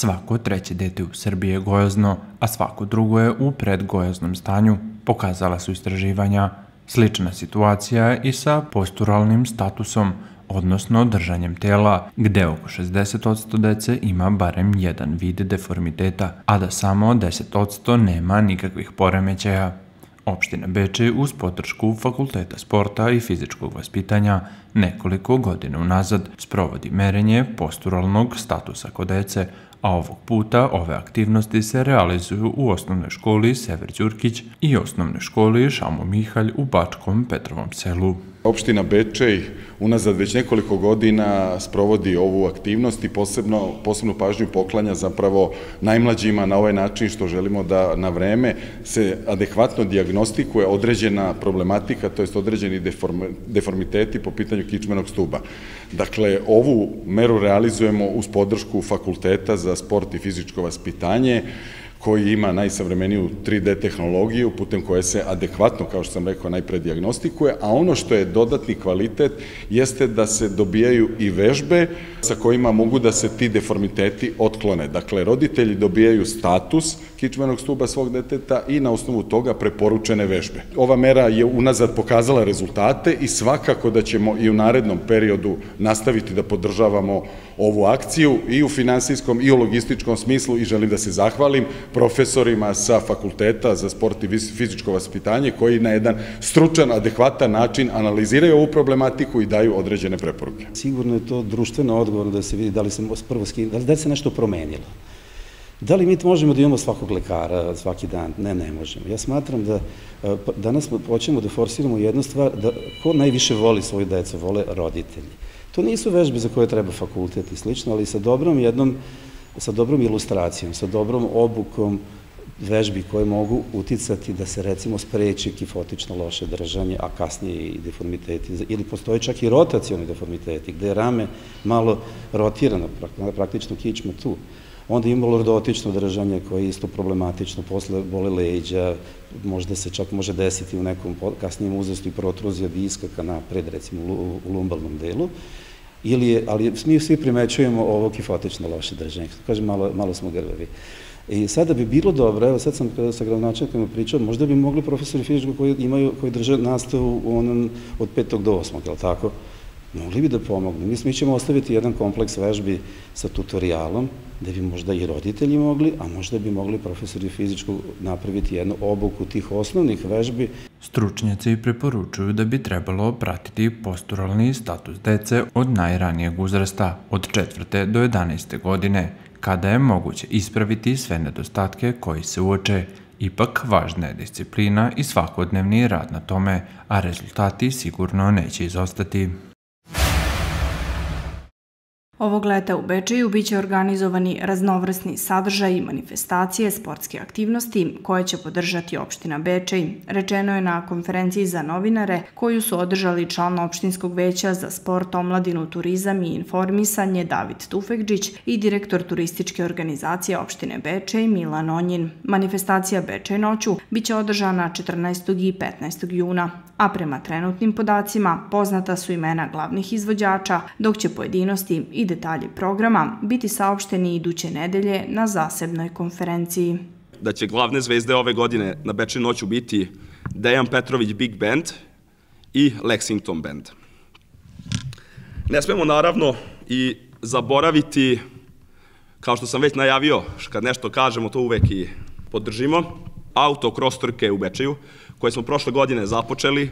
Svako treće dete u Srbiji je gojazno, a svako drugo je u predgojaznom stanju, pokazala su istraživanja. Slična situacija je i sa posturalnim statusom, odnosno držanjem tela, gde oko 60% dece ima barem jedan vid deformiteta, a da samo 10% nema nikakvih poremećaja. Opština Bečej uz podršku Fakulteta sporta i fizičkog vaspitanja nekoliko godina unazad sprovodi merenje posturalnog statusa kod dece, a ovog puta ove aktivnosti se realizuju u osnovnoj školi Sever Đurkić i osnovnoj školi Šamo Mihalj u Bačkom Petrovom selu. Opština Bečej unazad već nekoliko godina sprovodi ovu aktivnost i posebno, posebnu pažnju poklanja zapravo najmlađima na ovaj način što želimo da na vreme se adekvatno diagnostikuje određena problematika, to jest određeni deformiteti po pitanju kičmenog stuba. Dakle, ovu meru realizujemo uz podršku Fakulteta za sport i fizičko vaspitanje, koji ima najsavremeniju 3D tehnologiju putem koje se adekvatno, kao što sam rekao, najpre diagnostikuje, a ono što je dodatni kvalitet jeste da se dobijaju i vežbe sa kojima mogu da se ti deformiteti otklone. Dakle, roditelji dobijaju status kičmenog stuba svog deteta i na osnovu toga preporučene vežbe. Ova mera je unazad pokazala rezultate i svakako da ćemo i u narednom periodu nastaviti da podržavamo ovu akciju i u finansijskom i u logističkom smislu i želim da se zahvalim profesorima sa fakulteta za sport i fizičko vaspitanje koji na jedan stručan, adekvatan način analiziraju ovu problematiku i daju određene preporuke. Sigurno je to društveno odgovorno da se vidi da li se prvo da da li se nešto promenilo. Da li mi možemo da imamo svakog lekara svaki dan? Ne, ne možemo. Ja smatram da e, danas hoćemo da forsiramo jednu stvar, da ko najviše voli svoju decu, vole roditelji. To nisu vežbe za koje treba fakultet i slično, ali sa dobrom jednom sa dobrom ilustracijom, sa dobrom obukom vežbi koje mogu uticati da se recimo spreči kifotično loše držanje, a kasnije i deformiteti, ili postoje čak i rotacioni deformiteti, gde je rame malo rotirano, praktično kičma tu. Onda ima lordotično držanje koje je isto problematično, posle bole leđa, možda se čak može desiti u nekom kasnijem uzrastu i protruzija diska ka napred, recimo u lumbalnom delu ili je, ali mi svi primećujemo ovo kifotično loše držanje. Kažem, malo, malo smo grvavi. I sada bi bilo dobro, evo sad sam kada sa gradonačelnikom pričao, možda bi mogli profesori fizičkog koji imaju, koji drže nastavu u onom od petog do osmog, je li tako? Mogli bi da pomognu. Mi, mi ćemo ostaviti jedan kompleks vežbi sa tutorijalom, gde bi možda i roditelji mogli, a možda bi mogli profesori fizičkog napraviti jednu obuku tih osnovnih vežbi. Stručnjaci preporučuju da bi trebalo pratiti posturalni status dece od najranijeg uzrasta, od četvrte do 11. godine, kada je moguće ispraviti sve nedostatke koji se uoče, Ipak, važna je disciplina i svakodnevni rad na tome, a rezultati sigurno neće izostati. Ovog leta u Bečeju biće organizovani raznovrsni sadržaj i manifestacije sportske aktivnosti koje će podržati opština Bečej, rečeno je na konferenciji za novinare koju su održali član opštinskog veća za sport, omladinu, turizam i informisanje David Tufekđić i direktor turističke organizacije opštine Bečej Milan Onjin. Manifestacija Bečej noću biće održana 14. i 15. juna, a prema trenutnim podacima poznata su imena glavnih izvođača, dok će pojedinosti i detalji programa biti saopšteni iduće nedelje na zasebnoj konferenciji. Da će glavne zvezde ove godine na Bečej noću biti Dejan Petrović Big Band i Lexington Band. Ne smemo naravno i zaboraviti, kao što sam već najavio, kad nešto kažemo to uvek i podržimo, auto cross trke u Bečeju, koje smo prošle godine započeli,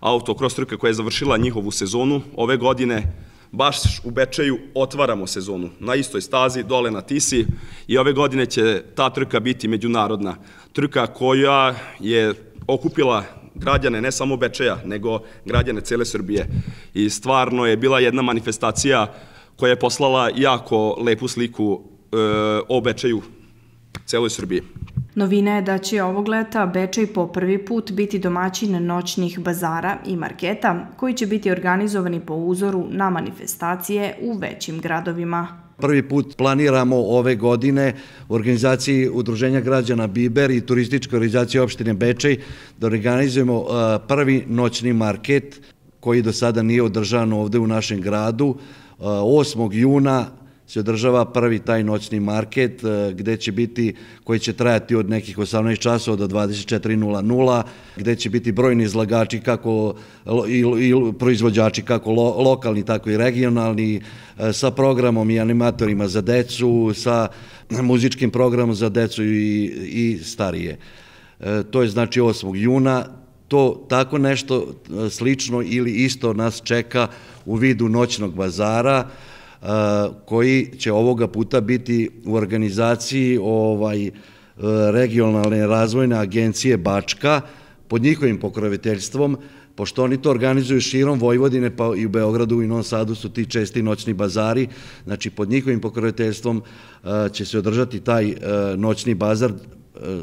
auto cross trke koja je završila njihovu sezonu, ove godine baš u Bečeju otvaramo sezonu na istoj stazi, dole na Tisi i ove godine će ta trka biti međunarodna trka koja je okupila građane ne samo Bečeja, nego građane cele Srbije. I stvarno je bila jedna manifestacija koja je poslala jako lepu sliku e, o Bečeju celoj Srbiji. Novina je da će ovog leta Bečej po prvi put biti domaćin noćnih bazara i marketa koji će biti organizovani po uzoru na manifestacije u većim gradovima. Prvi put planiramo ove godine u organizaciji Udruženja građana Biber i turističkoj organizaciji opštine Bečej da organizujemo prvi noćni market koji do sada nije održan ovde u našem gradu 8. juna se održava prvi taj noćni market e, gde će biti, koji će trajati od nekih 18 časova do 24.00, gde će biti brojni izlagači kako i, i proizvođači kako lo, lokalni tako i regionalni e, sa programom i animatorima za decu, sa muzičkim programom za decu i, i starije. E, to je znači 8. juna, to tako nešto slično ili isto nas čeka u vidu noćnog bazara, koji će ovoga puta biti u organizaciji ovaj regionalne razvojne agencije Bačka pod njihovim pokroviteljstvom, pošto oni to organizuju širom Vojvodine, pa i u Beogradu i Novom Sadu su ti česti noćni bazari, znači pod njihovim pokroviteljstvom će se održati taj noćni bazar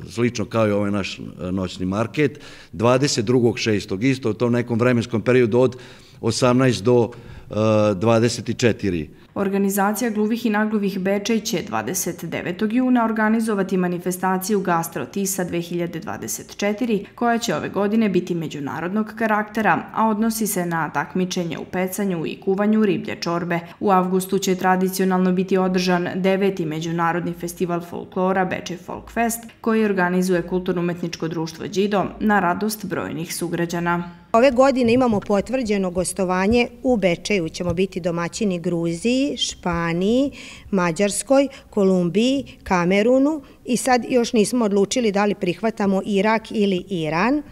slično kao i ovaj naš noćni market, 22.6. isto u tom nekom vremenskom periodu od 18 do 24. Organizacija gluvih i nagluvih Bečej će 29. juna organizovati manifestaciju Gastro Tisa 2024, koja će ove godine biti međunarodnog karaktera, a odnosi se na takmičenje u pecanju i kuvanju riblje čorbe. U avgustu će tradicionalno biti održan deveti međunarodni festival folklora Bečej Folk Fest, koji organizuje Kulturno-umetničko društvo Đido na radost brojnih sugrađana. Ove godine imamo potvrđeno gostovanje u Bečeju. Ćemo biti domaćini Gruziji, Španiji, Mađarskoj, Kolumbiji, Kamerunu i sad još nismo odlučili da li prihvatamo Irak ili Iran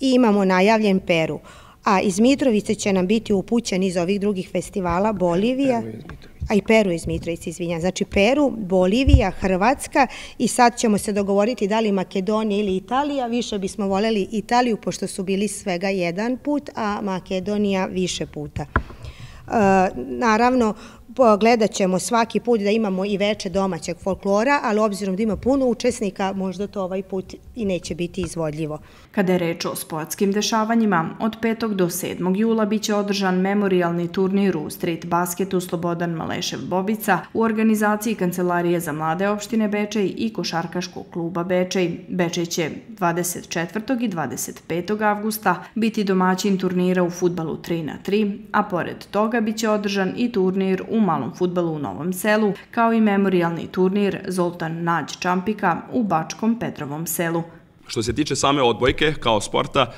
i imamo najavljen Peru. A iz Mitrovice će nam biti upućen iz ovih drugih festivala Bolivija a i Peru iz Mitrovice, izvinjam. Znači Peru, Bolivija, Hrvatska i sad ćemo se dogovoriti da li Makedonija ili Italija. Više bismo voljeli Italiju pošto su bili svega jedan put, a Makedonija više puta. E, naravno, Gledat ćemo svaki put da imamo i veće domaćeg folklora, ali obzirom da ima puno učesnika, možda to ovaj put i neće biti izvodljivo. Kada je reč o sportskim dešavanjima, od 5. do 7. jula biće održan memorialni turnir u street basketu Slobodan Malešev Bobica u organizaciji Kancelarije za mlade opštine Bečej i Košarkaškog kluba Bečej. Bečej će 24. i 25. avgusta biti domaćin turnira u futbalu 3 na 3, a pored toga biće održan i turnir u malom futbalu u Novom selu, kao i memorialni turnir Zoltan Nađ Čampika u Bačkom Petrovom selu. Što se tiče same odbojke kao sporta,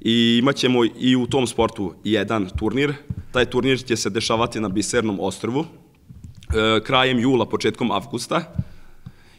i imaćemo i u tom sportu jedan turnir. Taj turnir će se dešavati na Bisernom ostrvu e, krajem jula, početkom avgusta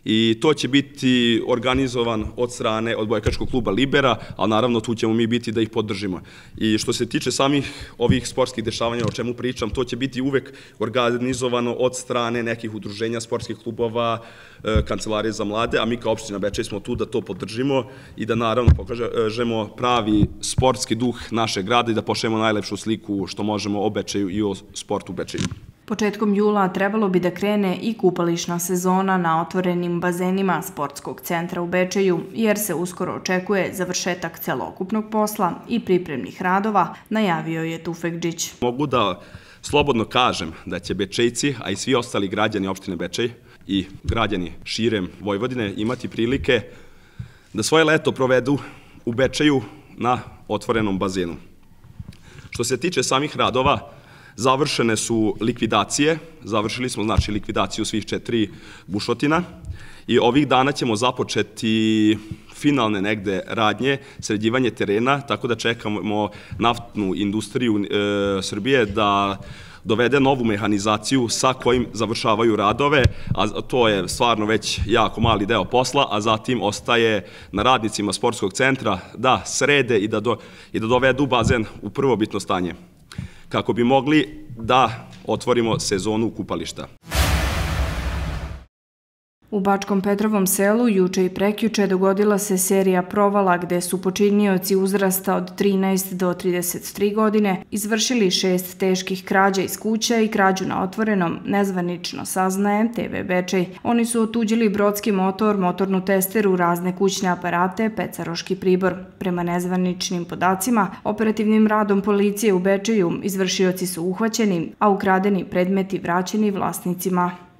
i to će biti organizovan od strane odbojkačkog kluba Libera, ali naravno tu ćemo mi biti da ih podržimo. I što se tiče samih ovih sportskih dešavanja o čemu pričam, to će biti uvek organizovano od strane nekih udruženja sportskih klubova, e, kancelarije za mlade, a mi kao opština Bečej smo tu da to podržimo i da naravno pokažemo pravi sportski duh naše grada i da pošljemo najlepšu sliku što možemo o Bečeju i o sportu Bečeju. Početkom jula trebalo bi da krene i kupališna sezona na otvorenim bazenima sportskog centra u Bečeju, jer se uskoro očekuje završetak celokupnog posla i pripremnih radova, najavio je Tufekđić. Mogu da slobodno kažem da će Bečejci, a i svi ostali građani opštine Bečej i građani širem Vojvodine imati prilike da svoje leto provedu u Bečeju na otvorenom bazenu. Što se tiče samih radova, Završene su likvidacije, završili smo znači likvidaciju svih četiri bušotina. I ovih dana ćemo započeti finalne negde radnje, sređivanje terena, tako da čekamo naftnu industriju e, Srbije da dovede novu mehanizaciju sa kojim završavaju radove, a to je stvarno već jako mali deo posla, a zatim ostaje na radnicima sportskog centra da srede i da, do, i da dovedu bazen u prvobitno stanje kako bi mogli da otvorimo sezonu kupališta. U Bačkom Petrovom selu juče i prekjuče dogodila se serija provala gde su počinioci uzrasta od 13 do 33 godine izvršili šest teških krađa iz kuća i krađu na otvorenom, nezvanično saznaje TV Bečej. Oni su otuđili brodski motor, motornu testeru, razne kućne aparate, pecaroški pribor. Prema nezvaničnim podacima, operativnim radom policije u Bečeju izvršioci su uhvaćeni, a ukradeni predmeti vraćeni vlasnicima.